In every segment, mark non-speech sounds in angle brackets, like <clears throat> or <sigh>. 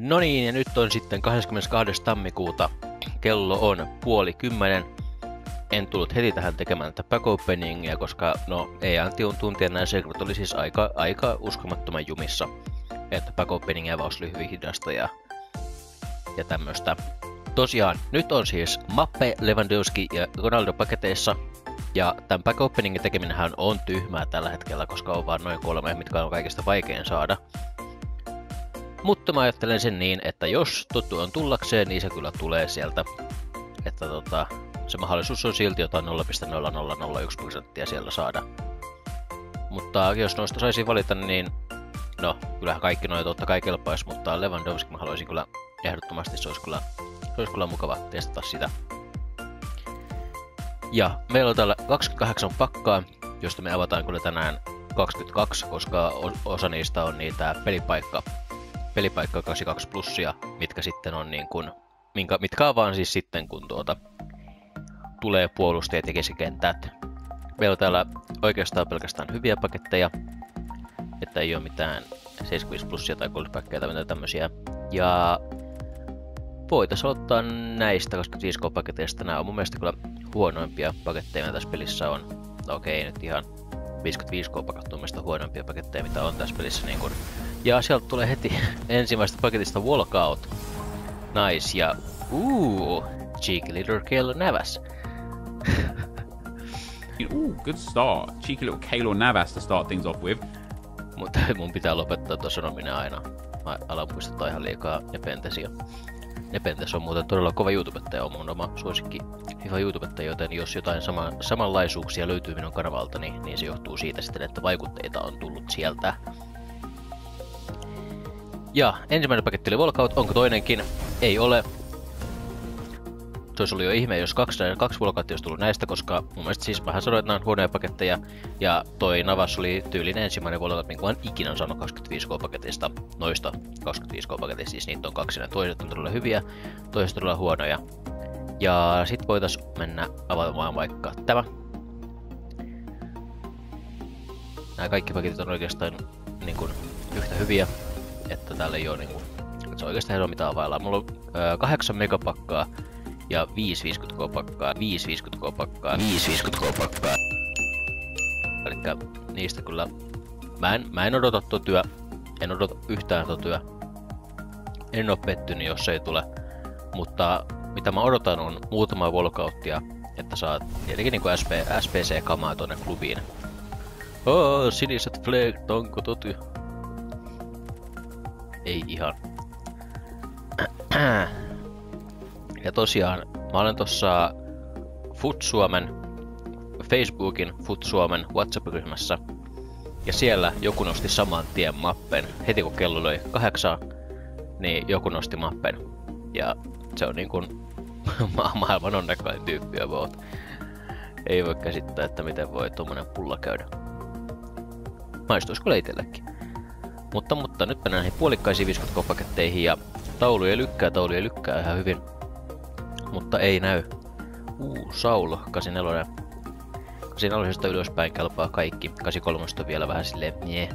No niin, ja nyt on sitten 22. tammikuuta. Kello on puoli kymmenen. En tullut heti tähän tekemään tätä back openingia, koska no ei Antion tuntia nämä serverit oli siis aika, aika uskomattoman jumissa. Että back opening avaus oli hyvin hidasta ja, ja tämmöistä. Tosiaan, nyt on siis Mappe, Lewandowski ja Ronaldo paketeissa. Ja tämän back openingin tekeminenhän on tyhmää tällä hetkellä, koska on vain noin kolme, mitkä on kaikista vaikein saada. Mutta mä ajattelen sen niin, että jos tuttu on tullakseen, niin se kyllä tulee sieltä. Että tota, se mahdollisuus on silti jotain 0,0001 prosenttia siellä saada. Mutta jos noista saisi valita, niin no, kyllähän kaikki noin totta kai kelpaisi, mutta Lewandowski mä haluaisin kyllä ehdottomasti, se olisi kyllä, se olisi kyllä mukava testata sitä. Ja meillä on täällä 28 pakkaa, josta me avataan kyllä tänään 22, koska osa niistä on niitä pelipaikka pelipaikka 82 plussia, mitkä sitten on niin kuin, minkä, mitkä on vaan siis sitten kun tuota, tulee puolustajat ja keskikentät. Meillä on täällä oikeastaan pelkästään hyviä paketteja, että ei ole mitään 75 plussia tai golfpackeja tai mitään tämmöisiä. Ja voitaisiin aloittaa näistä 25K-paketeista. Nämä on mun mielestä kyllä huonoimpia paketteja, mitä tässä pelissä on. No okei, okay, nyt ihan 55K-paketteja on huonoimpia paketteja, mitä on tässä pelissä niin kuin ja sieltä tulee heti <laughs> ensimmäisestä paketista Walkout. Nice, ja ooh, cheeky little Kalo Navas. <laughs> ooh, good start. Cheeky little Kalo Navas to start things off with. Mutta <laughs> mun pitää lopettaa tuon sanominen aina. Mä alan muistuttaa ihan liikaa Nepentesia. Nepentes on muuten todella kova YouTubettaja, on mun oma suosikki hyvä YouTubettaja, joten jos jotain sama, samanlaisuuksia löytyy minun kanavalta, niin, niin se johtuu siitä sitten, että vaikutteita on tullut sieltä. Ja ensimmäinen paketti oli Volkout, onko toinenkin? Ei ole. Se olisi ollut jo ihme, jos kaksi, kaksi Volkouttia olisi tullut näistä, koska mun mielestä siis vähän sanoin, että nämä on huonoja paketteja. Ja toi Navas oli tyylinen ensimmäinen Volkout, minkä olen ikinä saanut 25K-paketista. Noista 25K-paketista, siis niitä on kaksi. Toiset on todella hyviä, toiset todella huonoja. Ja sit voitais mennä avaamaan vaikka tämä. Nämä kaikki paketit on oikeastaan niin kuin, yhtä hyviä että täällä ei ole niinku, että se oikeastaan ei ole mitään availlaan. Mulla on ö, 8 megapakkaa ja 550 k pakkaa, 550 k pakkaa, 550 k pakkaa. Eli niistä kyllä, mä en, mä en odota työ, en odota yhtään työ. En oo pettynyt, jos se ei tule. Mutta mitä mä odotan on muutama volkauttia, että saat tietenkin niinku SP, SPC-kamaa tonne klubiin. Oh, siniset flag, onko toty? Ei ihan. Ja tosiaan, mä olen tossa Foot Suomen, Facebookin Foot Suomen WhatsApp-ryhmässä. Ja siellä joku nosti saman tien mappen. Heti kun kello löi kahdeksan, niin joku nosti mappen. Ja se on niin kuin <laughs> maailman onnekkain tyyppi. Ei voi käsittää, että miten voi tuommoinen pulla käydä. Maistuisiko itsellekin? Mutta, mutta nyt mennään näihin puolikkaisiin 50 paketteihin ja tauluja lykkää, tauluja lykkää ihan hyvin. Mutta ei näy. Uu, Saulo, 84. 84 ylöspäin kelpaa kaikki. 83 on vielä vähän silleen mie,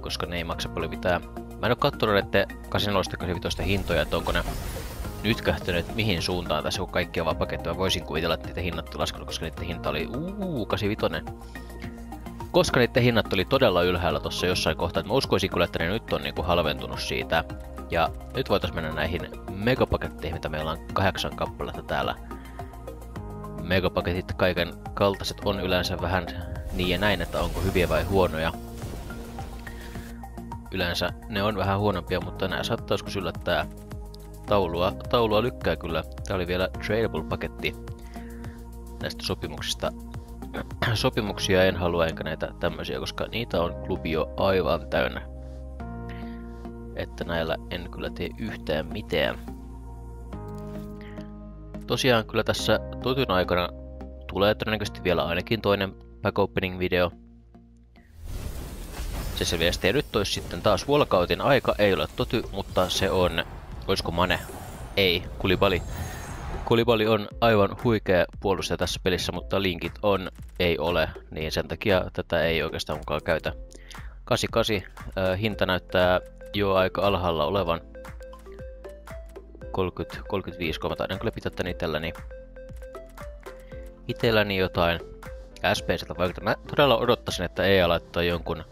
koska ne ei maksa paljon mitään. Mä en oo kattonut että 84 hintoja, että onko ne nyt kähtyneet mihin suuntaan tässä, kun kaikki on vaan paketteja. Voisin kuvitella, että niiden hinnat laskenut, koska niiden hinta oli uu, 85 koska niiden hinnat oli todella ylhäällä tuossa jossain kohtaa, että mä uskoisin kyllä, että ne nyt on niinku halventunut siitä. Ja nyt voitais mennä näihin megapaketteihin, mitä meillä on kahdeksan kappaletta täällä. Megapaketit kaiken kaltaiset on yleensä vähän niin ja näin, että onko hyviä vai huonoja. Yleensä ne on vähän huonompia, mutta nämä saattaa joskus yllättää. Taulua, taulua lykkää kyllä. Tää oli vielä tradable paketti näistä sopimuksista sopimuksia en halua enkä näitä tämmöisiä, koska niitä on klubi jo aivan täynnä. Että näillä en kyllä tee yhtään mitään. Tosiaan kyllä tässä tutun aikana tulee todennäköisesti vielä ainakin toinen back opening video. Se selviää sitten nyt olisi sitten taas Volkautin aika, ei ole toty, mutta se on, olisiko Mane? Ei, Kulibali. Kulibali on aivan huikea puolustaja tässä pelissä, mutta linkit on, ei ole, niin sen takia tätä ei oikeastaan mukaan käytä. 88 äh, hinta näyttää jo aika alhaalla olevan. 30, 35, kun mä taidan kyllä pitää itselläni, itselläni jotain SPCltä vaikka mä todella odottaisin, että EA laittaa jonkun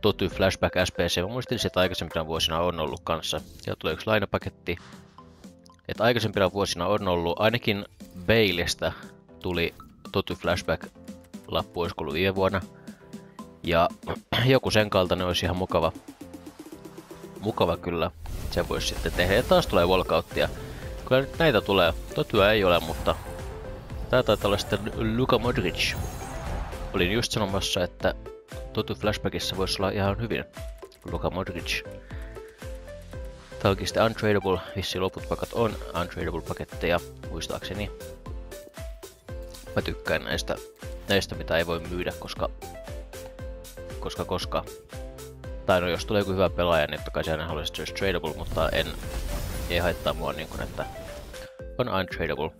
Toty Flashback SPC. Mä muistin, että aikaisempina vuosina on ollut kanssa. Ja tulee yksi lainapaketti. Että aikaisempina vuosina on ollut, ainakin Bailista tuli Toty Flashback lappu, olisiko ollut viime vuonna. Ja <clears throat> joku sen kaltainen olisi ihan mukava. Mukava kyllä. Se voisi sitten tehdä. Ja taas tulee walkouttia. Kyllä nyt näitä tulee. Totyä ei ole, mutta Tää taitaa olla sitten Luka Modric. Olin just sanomassa, että Totu Flashbackissa voisi olla ihan hyvin Luka Modric. Sitten Untradable, vissi loput pakat on Untradable paketteja, muistaakseni. Mä tykkään näistä, näistä mitä ei voi myydä, koska koska koska tai no jos tulee joku hyvä pelaaja, niin totta kai sehän haluaisi, että se olisi tradable, mutta en, ei haittaa mua niin kuin, että on untradable.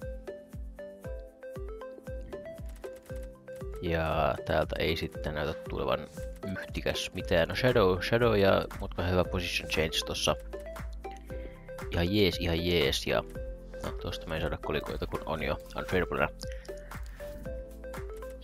Ja täältä ei sitten näytä tulevan yhtikäs mitään. No Shadow, Shadow ja mutta hyvä position change tossa. Ihan jees, ihan jees. Ja no, tosta me ei saada kolikoita, kun on jo untradeablena.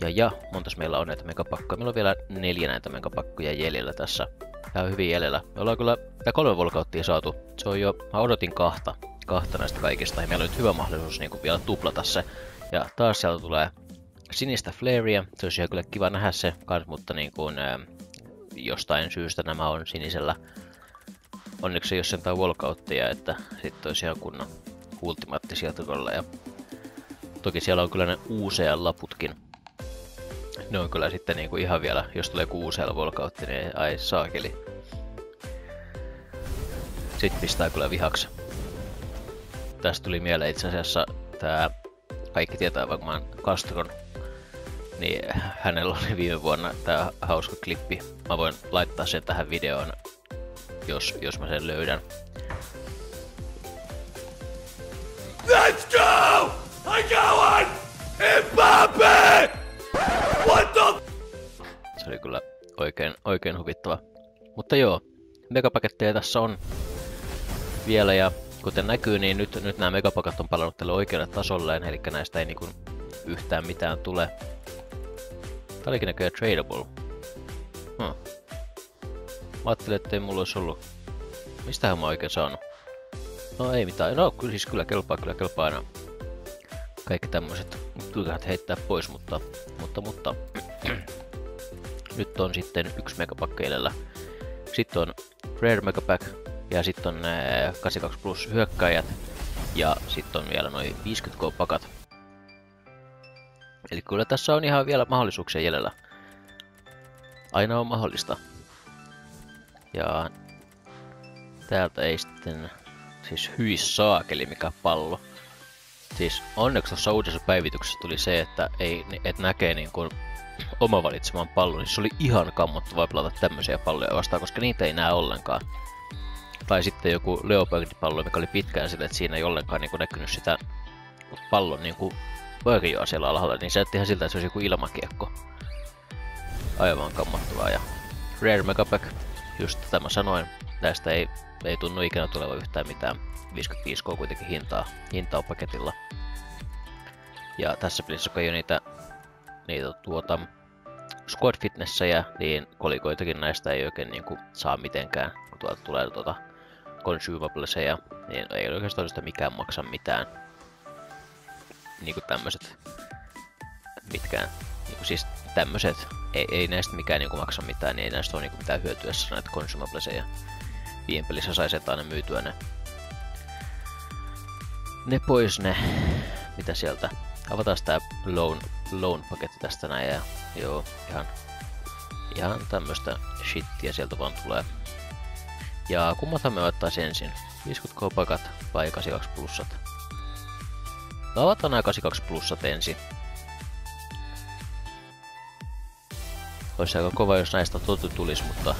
Ja ja, montas meillä on näitä megapakkoja. Meillä on vielä neljä näitä megapakkoja jäljellä tässä. Tää on hyvin jäljellä. Me ollaan kyllä tää kolme volkauttia saatu. Se on jo, mä odotin kahta, kahta näistä kaikista. Ja meillä on nyt hyvä mahdollisuus niin vielä tuplata se. Ja taas sieltä tulee sinistä flarea. Se olisi kyllä kiva nähdä se kans, mutta niin kuin, ää, jostain syystä nämä on sinisellä. Onneksi ei ole sentään walkouttia, että sitten olisi ihan kunnon ultimaattisia ja Toki siellä on kyllä ne UCL-laputkin. Ne on kyllä sitten niinku ihan vielä, jos tulee UCL walkoutti, niin ai saakeli. Sitten pistää kyllä vihaksi. Tästä tuli mieleen itse asiassa tää, kaikki tietää varmaan Castron niin hänellä oli viime vuonna tää hauska klippi. Mä voin laittaa sen tähän videoon, jos, jos mä sen löydän. Let's go! I got one! Mbappe! What the... Se oli kyllä oikein, oikein huvittava. Mutta joo, megapaketteja tässä on vielä ja kuten näkyy, niin nyt, nyt nämä megapakat on palannut tälle oikealle tasolleen, eli näistä ei niinku yhtään mitään tule. Tää olikin näköjään tradable. Hmm. Mä ajattelin, ettei mulla olisi ollut... Mistähän mä oikein saanut? No ei mitään. No kyllä siis kyllä kelpaa, kyllä kelpaa aina. Kaikki tämmöiset tykäät heittää pois, mutta... Mutta, mutta... <clears throat> Nyt on sitten yksi megapakka edellä. Sitten on Rare Megapack ja sitten on 82 plus hyökkäjät ja sitten on vielä noin 50k pakat. Eli kyllä tässä on ihan vielä mahdollisuuksia jäljellä. Aina on mahdollista. Ja täältä ei sitten siis hyis saakeli mikä pallo. Siis onneksi tuossa uudessa päivityksessä tuli se, että ei, et näkee niin kuin oma valitseman pallon, niin se oli ihan kammottavaa pelata tämmöisiä palloja vastaan, koska niitä ei näe ollenkaan. Tai sitten joku leopardipallo, mikä oli pitkään sille, että siinä ei ollenkaan niin kuin näkynyt sitä pallon niin kuin Varjoa siellä alhaalla, niin se näytti ihan siltä, että se olisi joku ilmakiekko. Aivan kammottavaa ja Rare Megapack, just tätä mä sanoin, tästä ei, ei tunnu ikinä tulevan yhtään mitään. 55 k kuitenkin hintaa, hintaa paketilla. Ja tässä pelissä kun ei ole niitä, niitä tuota, squad fitnessejä, niin kolikoitakin näistä ei oikein niin kuin, saa mitenkään. Kun tuolta tulee tuota consumableseja, niin ei oikeastaan sitä mikään maksa mitään niinku tämmöset, mitkään, niinku siis tämmöset, ei, ei näistä mikään niinku maksa mitään, niin ei näistä ole niinku mitään hyötyä, jos näitä consumableseja viime pelissä saisi aina myytyä ne, ne pois ne, mitä sieltä. Avataan tää loan, loan paketti tästä näin ja joo, ihan, ihan tämmöstä shittiä sieltä vaan tulee. Ja kummathan me ottaisiin ensin? 50 k-pakat vai 82 plussat? Avataan nämä 82 plussat ensin. Olisi aika kova, jos näistä totu tulisi, mutta...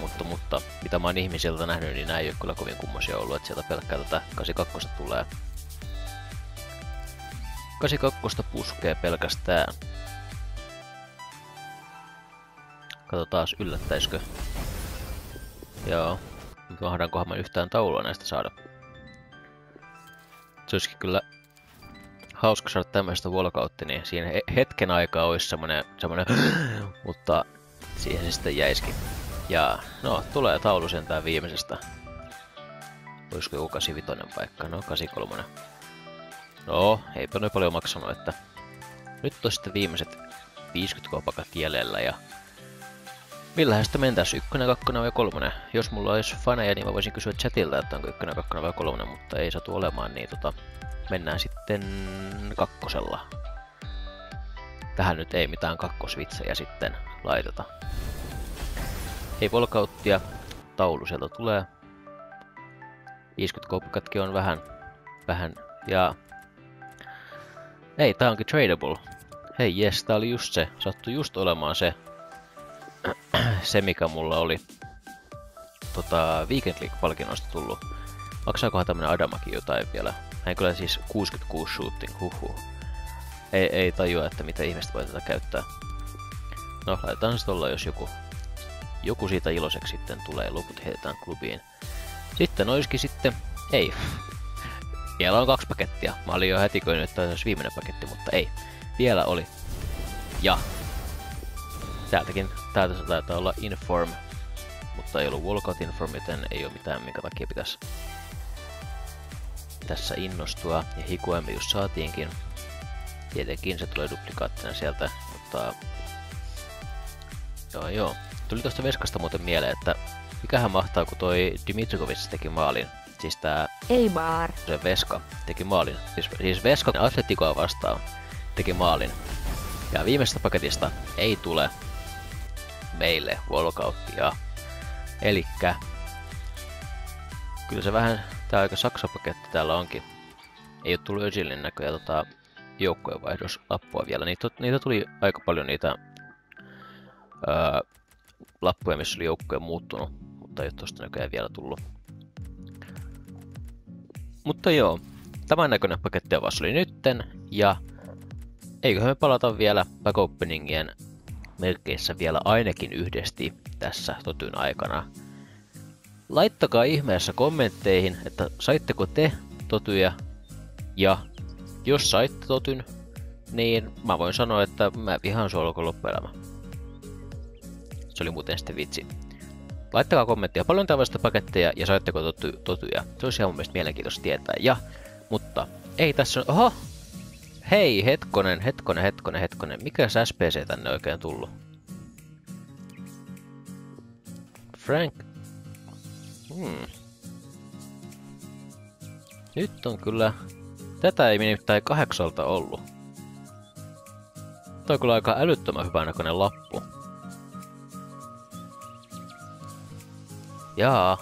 Mutta, mutta mitä mä oon ihmisiltä nähnyt, niin nämä ei ole kyllä kovin kummosia ollut, että sieltä pelkkää tätä 82 tulee. 82 puskee pelkästään. Katsotaan yllättäisikö. Joo. Mahdankohan mä yhtään taulua näistä saada. Se olisikin kyllä hauska saada tämmöistä walkoutti, niin siinä hetken aikaa olisi semmonen, semmonen <gasps> mutta siihen se sitten jäisikin. Ja no, tulee taulu sentään viimeisestä. Olisiko joku 85 paikka? No, 83. No, eipä noin paljon maksanut, että nyt on sitten viimeiset 50 kopakat jäljellä ja Millähän sitä mentäis? Ykkönen, kakkonen vai kolmonen? Jos mulla olisi faneja, niin mä voisin kysyä chatilta, että onko ykkönen, kakkonen vai kolmonen, mutta ei satu olemaan, niin tota, mennään sitten kakkosella. Tähän nyt ei mitään kakkosvitsejä sitten laiteta. Ei volkauttia, taulu sieltä tulee. 50 kopikatkin on vähän, vähän, ja... Ei, tää onkin tradable. Hei, jes, tää oli just se. Sattui just olemaan se, <clears throat> se mikä mulla oli tota, Weekend League-palkinnoista tullut. Maksaakohan tämmönen Adamakin jotain vielä? Hän kyllä siis 66 shooting, huhu. Ei, ei tajua, että mitä ihmiset voi tätä käyttää. No, laitetaan se tuolla, jos joku, joku siitä iloiseksi sitten tulee, loput heitetään klubiin. Sitten olisikin sitten, ei. <laughs> Vielä on kaksi pakettia. Mä olin jo heti koin, että olisi viimeinen paketti, mutta ei. Vielä oli. Ja täältäkin täältä se taitaa olla Inform, mutta ei ollut Walcott Inform, joten ei ole mitään, minkä takia pitäisi tässä innostua. Ja Hikuemme just saatiinkin. Tietenkin se tulee duplikaattina sieltä, mutta... Joo joo. Tuli tuosta Veskasta muuten mieleen, että mikähän mahtaa, kun toi Dimitrikovic teki maalin. Siis tää... Ei bar. Se Veska teki maalin. Siis, siis Veska Atleticoa vastaan teki maalin. Ja viimeisestä paketista ei tule meille walkouttia. Elikkä kyllä se vähän, tää aika saksapaketti täällä onkin. Ei oo tullut Özilin näköjä tota joukkojenvaihdoslappua vielä. Niitä, niitä tuli aika paljon niitä ää, lappuja, missä oli joukkoja muuttunut, mutta ei ole tosta näköjään vielä tullut. Mutta joo, tämän näköinen paketti avasi oli nytten, ja eiköhän me palata vielä back openingien merkeissä vielä ainakin yhdesti tässä totyn aikana. Laittakaa ihmeessä kommentteihin, että saitteko te totyjä ja jos saitte totyn, niin mä voin sanoa, että mä vihaan sua loppuelämä. Se oli muuten sitten vitsi. Laittakaa kommenttia paljon tällaista paketteja ja saitteko totu, totuja. Se olisi ihan mun mielestä mielenkiintoista tietää. Ja, mutta ei tässä. Oho! Hei, hetkonen, hetkonen, hetkonen, hetkonen. Mikä SPC tänne oikein tullut? Frank... Hmm. Nyt on kyllä... Tätä ei nimittäin kahdeksalta ollut. Tämä on kyllä aika älyttömän hyvän näköinen lappu. Jaa.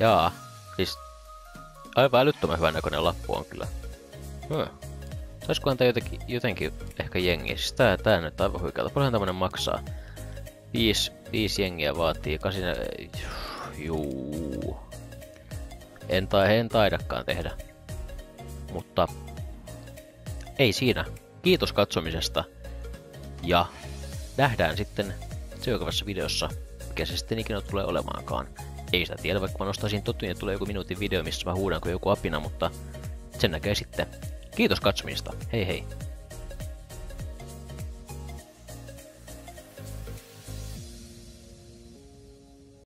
Jaa. Siis aivan älyttömän hyvän näköinen lappu on kyllä. Hmm. Saisikohan tää jotenkin, jotenkin ehkä jengi? Siis tää, tää nyt aivan huikealta. Paljonhan tämmönen maksaa? Viisi, viisi jengiä vaatii. Kasin... Juu. En, ta, en taidakaan tehdä. Mutta ei siinä. Kiitos katsomisesta. Ja nähdään sitten seuraavassa videossa, mikä se sitten ikinä tulee olemaankaan. Ei sitä tiedä, vaikka mä nostaisin totuin ja tulee joku minuutin video, missä mä huudan kuin joku apina, mutta sen näkee sitten. Kiitos katsomisesta. Hei hei.